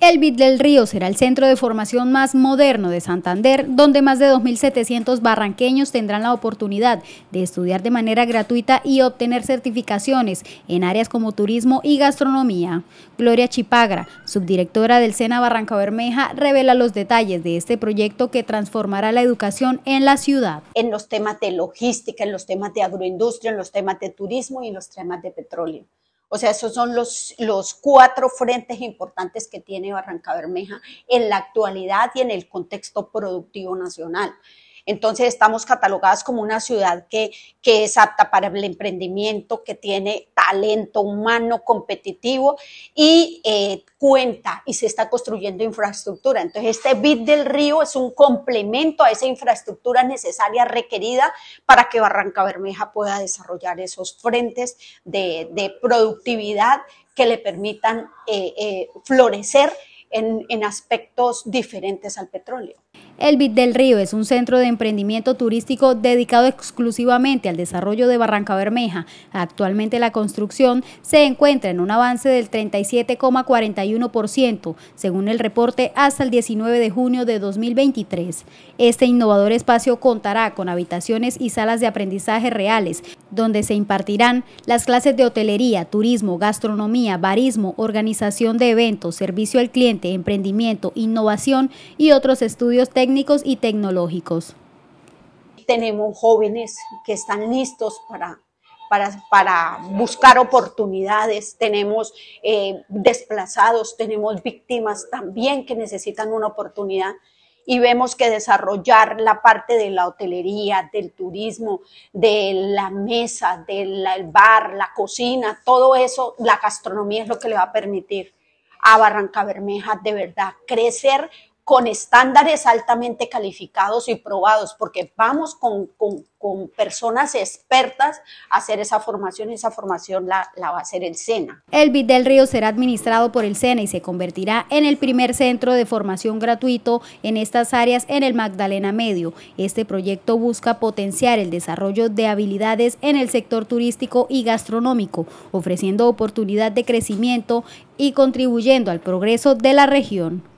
El BID del Río será el centro de formación más moderno de Santander, donde más de 2.700 barranqueños tendrán la oportunidad de estudiar de manera gratuita y obtener certificaciones en áreas como turismo y gastronomía. Gloria Chipagra, subdirectora del SENA Barranca Bermeja, revela los detalles de este proyecto que transformará la educación en la ciudad. En los temas de logística, en los temas de agroindustria, en los temas de turismo y en los temas de petróleo. O sea, esos son los, los cuatro frentes importantes que tiene Barranca Bermeja en la actualidad y en el contexto productivo nacional. Entonces estamos catalogadas como una ciudad que, que es apta para el emprendimiento, que tiene talento humano competitivo y eh, cuenta y se está construyendo infraestructura. Entonces este BID del río es un complemento a esa infraestructura necesaria requerida para que Barranca Bermeja pueda desarrollar esos frentes de, productividad que le permitan eh, eh, florecer en aspectos diferentes al petróleo. El BIT del Río es un centro de emprendimiento turístico dedicado exclusivamente al desarrollo de Barranca Bermeja. Actualmente la construcción se encuentra en un avance del 37,41%, según el reporte hasta el 19 de junio de 2023. Este innovador espacio contará con habitaciones y salas de aprendizaje reales, donde se impartirán las clases de hotelería, turismo, gastronomía, barismo, organización de eventos, servicio al cliente, emprendimiento, innovación y otros estudios técnicos técnicos y tecnológicos. Tenemos jóvenes que están listos para, para, para buscar oportunidades, tenemos eh, desplazados, tenemos víctimas también que necesitan una oportunidad y vemos que desarrollar la parte de la hotelería, del turismo, de la mesa, del bar, la cocina, todo eso, la gastronomía es lo que le va a permitir a Barranca Bermeja de verdad crecer con estándares altamente calificados y probados, porque vamos con, con, personas expertas a hacer esa formación y esa formación la, la, va a hacer el SENA. El BID del Río será administrado por el SENA y se convertirá en el primer centro de formación gratuito en estas áreas en el Magdalena Medio. Este proyecto busca potenciar el desarrollo de habilidades en el sector turístico y gastronómico, ofreciendo oportunidad de crecimiento y contribuyendo al progreso de la región.